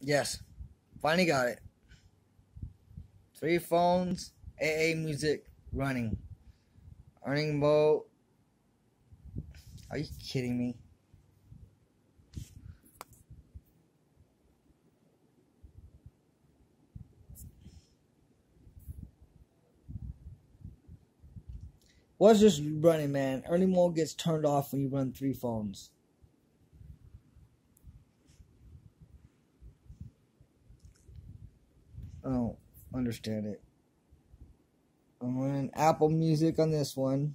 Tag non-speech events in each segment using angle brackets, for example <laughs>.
Yes, finally got it. Three phones, AA music running. Earning mode. Are you kidding me? What's this running, man? Earning mode gets turned off when you run three phones. I don't understand it. I'm running Apple Music on this one.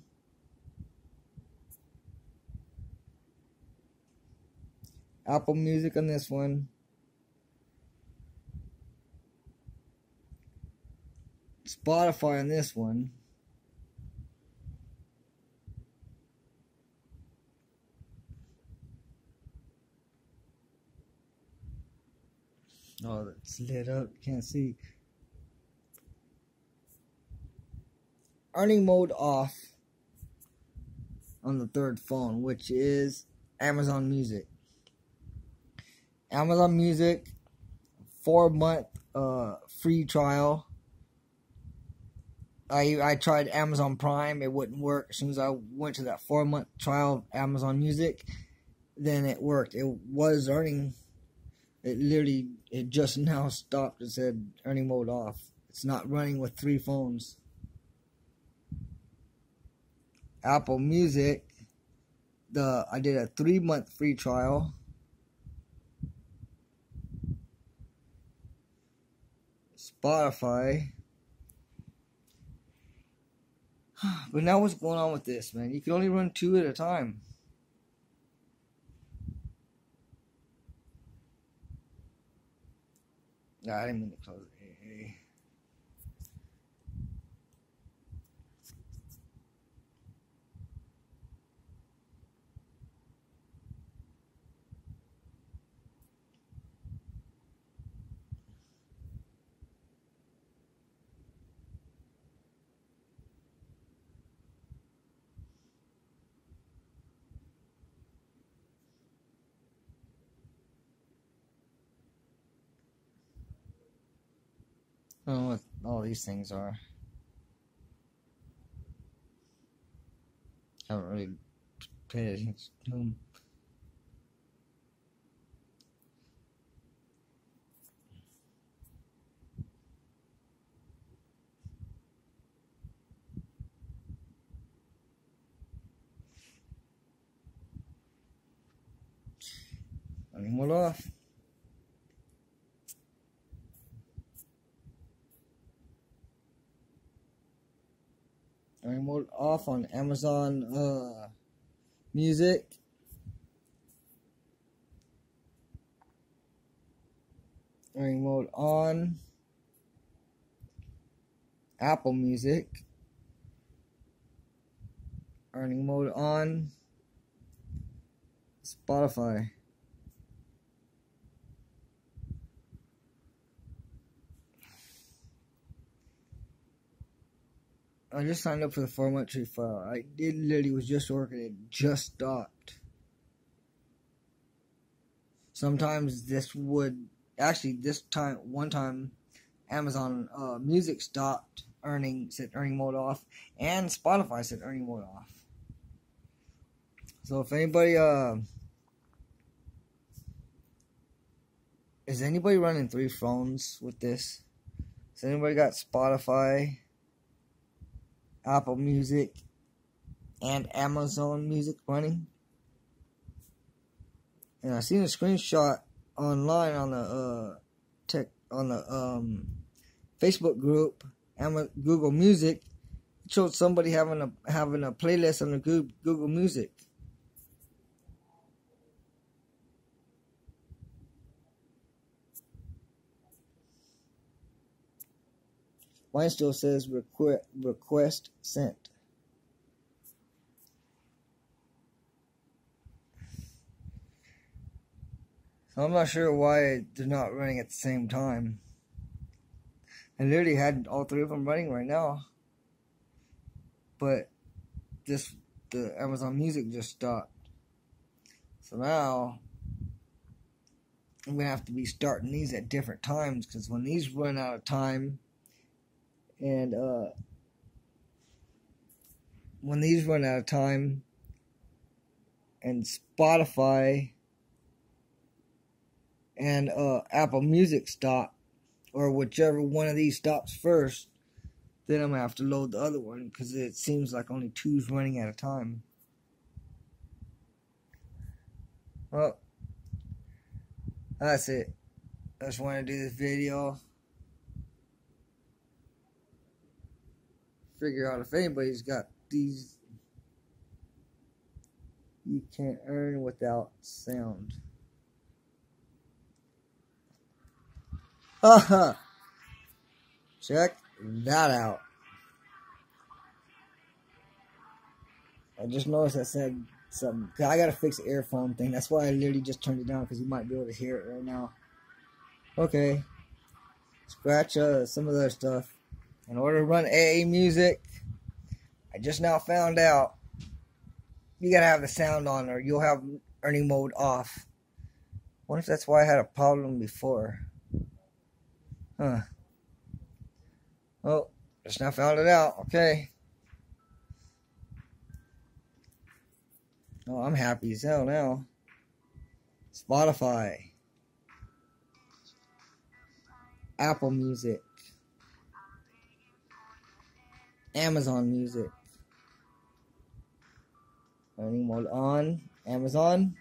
Apple Music on this one. Spotify on this one. Oh, it's lit up. Can't see. Earning mode off on the third phone, which is Amazon Music. Amazon Music, four month uh, free trial. I I tried Amazon Prime, it wouldn't work. As soon as I went to that four month trial of Amazon Music, then it worked. It was earning. It literally it just <laughs> now stopped. It said earning mode off. It's not running with three phones. Apple Music, the I did a three month free trial. Spotify. <sighs> But now what's going on with this, man? You can only run two at a time. Nah, I didn't mean to close it. I don't know what all these things are. I haven't really paid attention to them. Off. Remote off on Amazon uh, Music. Earning mode on Apple Music. Earning mode on Spotify. I just signed up for the four month free trial. I did literally was just working. It just stopped. Sometimes this would actually this time one time Amazon uh, Music stopped earning said earning mode off, and Spotify said earning mode off. So if anybody uh is anybody running three phones with this? Has anybody got Spotify? Apple Music, and Amazon Music running. And I seen a screenshot online on the uh, tech on the um, Facebook group, Google Music. It showed somebody having a having a playlist on the Google Music. Mine still says request, request sent. So I'm not sure why they're not running at the same time. I literally had all three of them running right now. But this the Amazon Music just stopped. So now I'm gonna have to be starting these at different times because when these run out of time, and uh, when these run out of time, and Spotify and uh, Apple Music stop, or whichever one of these stops first, then I'm gonna have to load the other one because it seems like only two's running at a time. Well, that's it. I just want to do this video. Figure out if anybody's got these. You can't earn without sound. Haha. Check that out. I just noticed I said something. I gotta fix the earphone thing. That's why I literally just turned it down because you might be able to hear it right now. Okay. Scratch uh, some of that stuff. In order to run AA music, I just now found out you gotta have the sound on or you'll have earning mode off. What if that's why I had a problem before? Huh. Oh, just now found it out. Okay. Oh, I'm happy as hell now. Spotify. Apple Music. Amazon Music. Earning mode on. Amazon.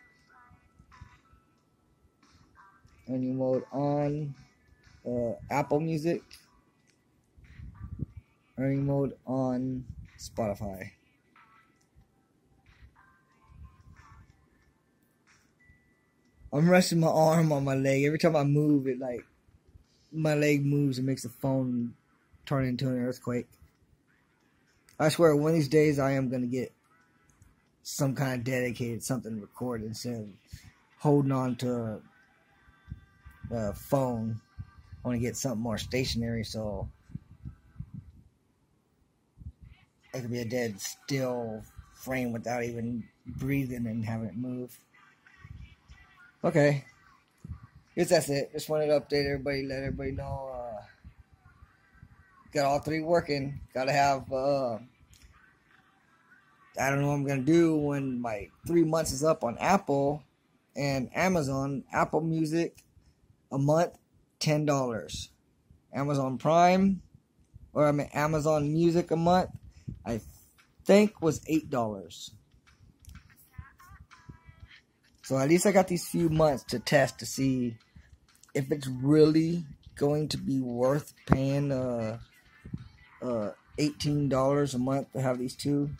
Earning mode on. Uh, Apple Music. Earning mode on Spotify. I'm resting my arm on my leg. Every time I move, it like my leg moves and makes the phone turn into an earthquake. I swear, one of these days I am gonna get some kind of dedicated something recorded instead of holding on to a, a phone. I want to get something more stationary so it could be a dead still frame without even breathing and having it move. Okay. Guess that's it. Just wanted to update everybody, let everybody know. Got all three working. Gotta have. Uh, I don't know what I'm gonna do when my three months is up on Apple and Amazon. Apple Music, a month, ten dollars. Amazon Prime, or I mean Amazon Music a month, I think was eight dollars. So at least I got these few months to test to see if it's really going to be worth paying uh, uh, $18 a month to have these two.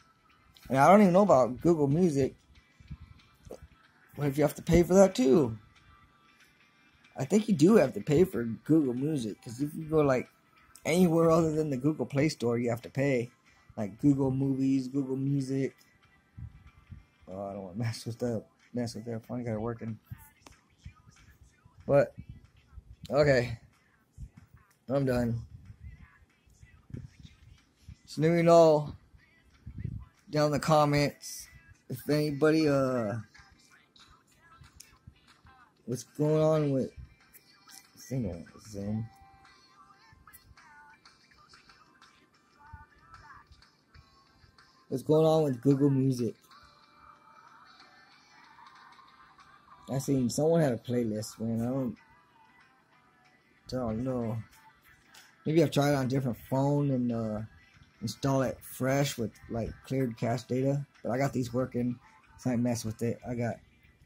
And I don't even know about Google Music. What if you have to pay for that too? I think you do have to pay for Google Music because if you go like anywhere other than the Google Play Store, you have to pay. Like Google Movies, Google Music. Oh, I don't want to <laughs> mess with that mess with that. Finally got it working. But okay, I'm done. So let me know down in the comments if anybody uh what's going on with single Zoom. What's going on with Google Music? I seen someone had a playlist, man. I don't, don't know. Maybe I've tried on a different phone and uh, install it fresh with like cleared cache data. But I got these working, so I mess with it. I got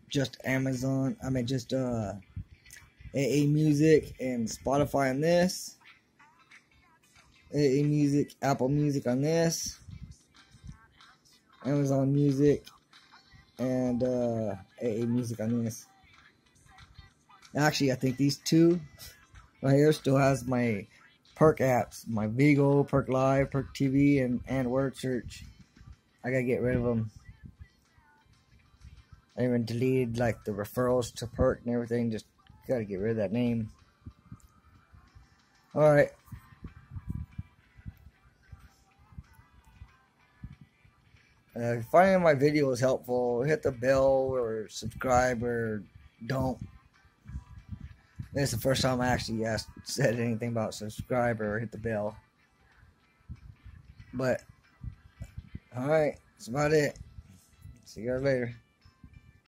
just Amazon. I mean, just uh, AA Music and Spotify on this. AA Music, Apple Music on this. Amazon Music, and uh, AA Music on this. Actually, I think these two right here still has my perk apps, my Vigo, Perk Live, Perk TV, and and Word Search. I gotta get rid of them. I even deleted like the referrals to Perk and everything. Just gotta get rid of that name. All right. Uh, if finding my video is helpful, hit the bell or subscribe or don't. It's the first time I actually asked, said anything about subscribe or hit the bell. But, alright, that's about it. See you guys later.